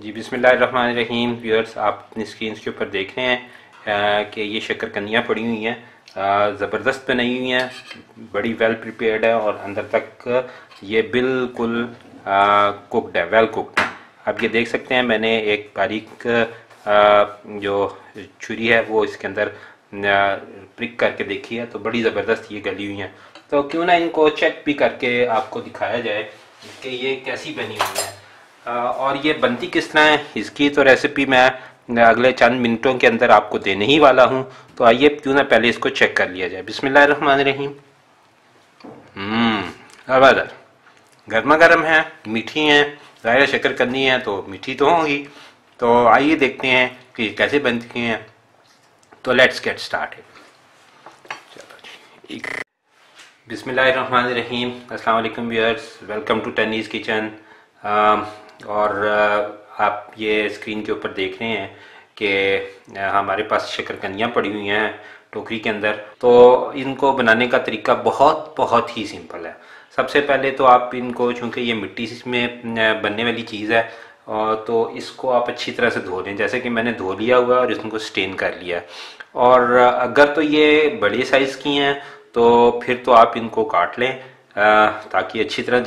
जी बिसमीम व्यूअर्स आप अपनी स्क्रीन के ऊपर देख रहे हैं कि ये शक्कर शक्करकंदियाँ पड़ी हुई हैं। ज़बरदस्त बनाई हुई हैं, बड़ी वेल प्रिपेयर्ड है और अंदर तक ये बिल्कुल कुकड है वेल कुकड आप ये देख सकते हैं, मैंने एक बारीक जो छुरी है, वो इसके अंदर प्रिक करके देखी है तो बड़ी ज़बरदस्त ये गली हुई हैं। तो क्यों ना इनको चेक भी करके आपको दिखाया जाए कि ये कैसी बनी हुई है। और ये बनती किस तरह है? इसकी तो रेसिपी मैं अगले चंद मिनटों के अंदर आपको देने ही वाला हूँ। तो आइए, क्यों ना पहले इसको चेक कर लिया जाए। बिस्मिल्लाह रहीम हम्म गर्मा गर्म है, मीठी है, ज़ाहिर शक्कर करनी है तो मीठी तो होगी। तो आइए देखते हैं कि कैसे बनती हैं। तो लेट्स गेट स्टार्ट बिस्मिल्लाह रहीम अस्सलाम वालेकुम व्यूअर्स वेलकम टू टनीज़ किचन और आप ये स्क्रीन के ऊपर देख रहे हैं कि हमारे पास शकरकंदियाँ पड़ी हुई हैं टोकरी के अंदर। तो इनको बनाने का तरीका बहुत बहुत ही सिंपल है। सबसे पहले तो आप इनको, चूँकि ये मिट्टी में बनने वाली चीज़ है तो इसको आप अच्छी तरह से धो लें। जैसे कि मैंने धो लिया हुआ और इसको स्टेन कर लिया और अगर तो ये बड़े साइज़ की हैं तो फिर तो आप इनको काट लें ताकि अच्छी तरह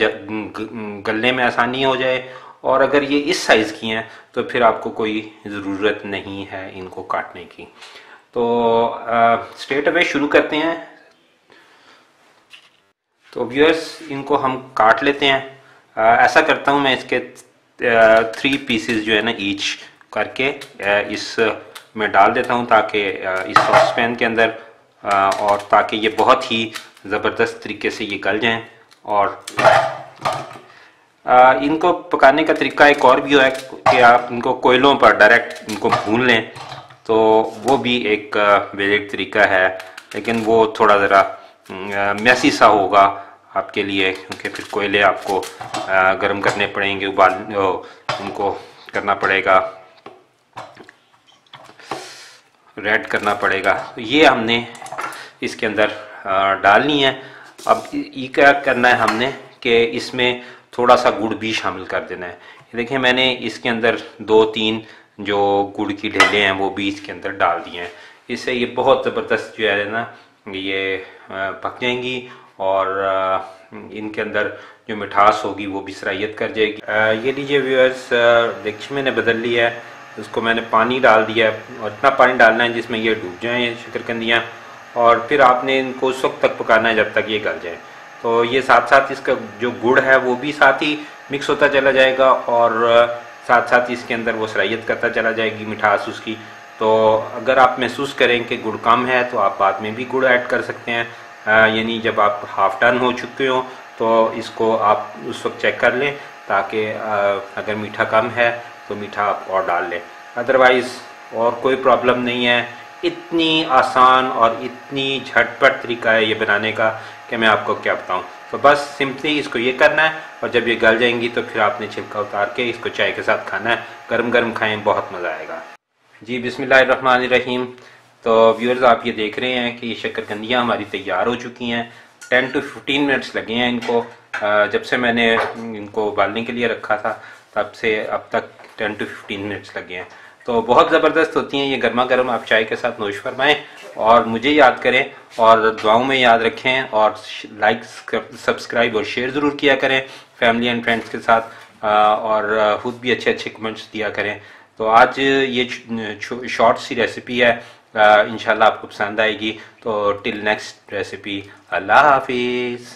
गलने में आसानी हो जाए और अगर ये इस साइज़ की हैं तो फिर आपको कोई ज़रूरत नहीं है इनको काटने की। तो स्ट्रेट अवे शुरू करते हैं। तो व्यूअर्स इनको हम काट लेते हैं। आ, ऐसा करता हूँ मैं इसके थ्री पीसेस जो है ना ईच करके इस में डाल देता हूँ ताकि इस सॉस पैन के अंदर और ताकि ये बहुत ही ज़बरदस्त तरीके से ये गल जाएँ और आ, इनको पकाने का तरीका एक और भी है कि आप इनको कोयलों पर डायरेक्ट इनको भून लें तो वो भी एक बेसिक तरीका है। लेकिन वो थोड़ा ज़रा मैसी सा होगा आपके लिए क्योंकि फिर कोयले आपको गर्म करने पड़ेंगे उबाल उनको करना पड़ेगा। रेड करना पड़ेगा। तो ये हमने इसके अंदर डालनी है। अब ये क्या करना है हमने कि इसमें थोड़ा सा गुड़ भी शामिल कर देना है। देखिए, मैंने इसके अंदर दो तीन जो गुड़ की ढेले हैं, वो भी इसके अंदर डाल दिए हैं। इससे ये बहुत ज़बरदस्त जो है ना, ये पक जाएँगी और इनके अंदर जो मिठास होगी, वो भी सराहियत कर जाएगी। ये लीजिए व्यूअर्स देखिए मैंने बदल लिया है। उसको मैंने पानी डाल दिया है और इतना पानी डालना है जिसमें ये डूब जाएँ शकरकंदियाँ और फिर आपने इनको उस वक्त तक पकाना है जब तक ये गल जाए। तो ये साथ साथ इसका जो गुड़ है, वो भी साथ ही मिक्स होता चला जाएगा और साथ साथ इसके अंदर वो सराहियत करता चला जाएगी मिठास उसकी। तो अगर आप महसूस करें कि गुड़ कम है तो आप बाद में भी गुड़ ऐड कर सकते हैं। यानी जब आप हाफ़ टन हो चुके हो तो इसको आप उस वक्त चेक कर लें ताकि अगर मीठा कम है तो मीठा आप और डाल लें। अदरवाइज़ और कोई प्रॉब्लम नहीं है। इतनी आसान और इतनी झटपट तरीका है ये बनाने का कि मैं आपको क्या बताऊँ। तो बस सिंपली इसको ये करना है और जब ये गल जाएँगी तो फिर आपने छिलका उतार के इसको चाय के साथ खाना है। गर्म गर्म खाएँ, बहुत मज़ा आएगा। जी बिसमीम तो व्यूअर्स आप ये देख रहे हैं कि ये शक्करकंदियाँ हमारी तैयार हो चुकी हैं। टेन टू फिफ्टीन मिनट्स लगे हैं इनको। जब से मैंने इनको उबालने के लिए रखा था, तब से अब तक टेन टू फिफ्टीन मिनट्स लगे हैं। तो बहुत ज़बरदस्त होती हैं ये गर्मा गर्म आप चाय के साथ नोश फरमाएँ और मुझे याद करें और दुआओं में याद रखें और लाइक, सब्सक्राइब और शेयर ज़रूर किया करें फैमिली एंड फ्रेंड्स के साथ और खुद भी अच्छे अच्छे कमेंट्स दिया करें। तो आज ये शॉर्ट सी रेसिपी है इंशाल्लाह आपको पसंद आएगी। तो टिल नेक्स्ट रेसिपी, अल्लाह हाफिज़।